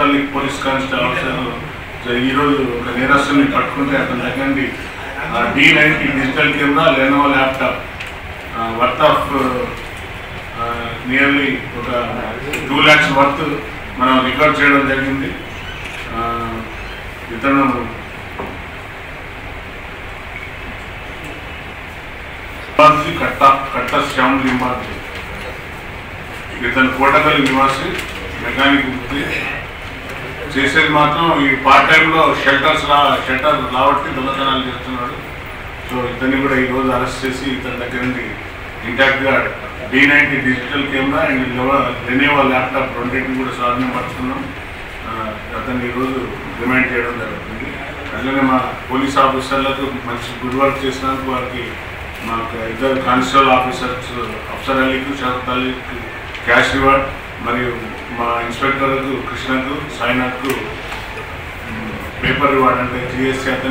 Police constable ఈరోజు ఒక నేరస్తుని పట్టుకుంటే అతని దగ్గర D D ninety digital camera Lenovo laptop worth of nearly ఒక టూ ల్యాక్స్ వర్త్ మనం రికార్డ్ చేయడం జరిగింది. ఇతను కట్ట కట్ట శ్యామ్ లింబాద్రి ఇతను కోటగల్లి నివాసి మెకానిక్ చేసేది మాత్రం ఈ పార్ట్ టైంలో షెల్టర్స్ రా షెల్టర్ రావట్టి దొంగతనాలు చేస్తున్నాడు. సో ఇతన్ని కూడా ఈరోజు అరెస్ట్ చేసి ఇతని దగ్గర నుండి ఇంటాక్ట్గా D D ninety digital camera and రెనేవా laptop రెండింటిని కూడా స్వాధీనం పరుచుకున్నాం అతన్ని ఈరోజు రిమాండ్ రిమైండ్ చేయడం జరుగుతుంది. అట్లనే మా పోలీస్ ఆఫీసర్లకు మంచి గుడ్ వర్క్ చేసినందుకు వారికి మాకు ఇద్దరు కానిస్టేబుల్ ఆఫీసర్స్ అఫ్సర్ అలీకి షరత్ అలీకి క్యాష్ రివార్డ్ మరియు మా ఇన్స్పెక్టర్కు కృష్ణకు సాయినాథ్కు పేపర్ వాడంటే జిఎస్సీ అతను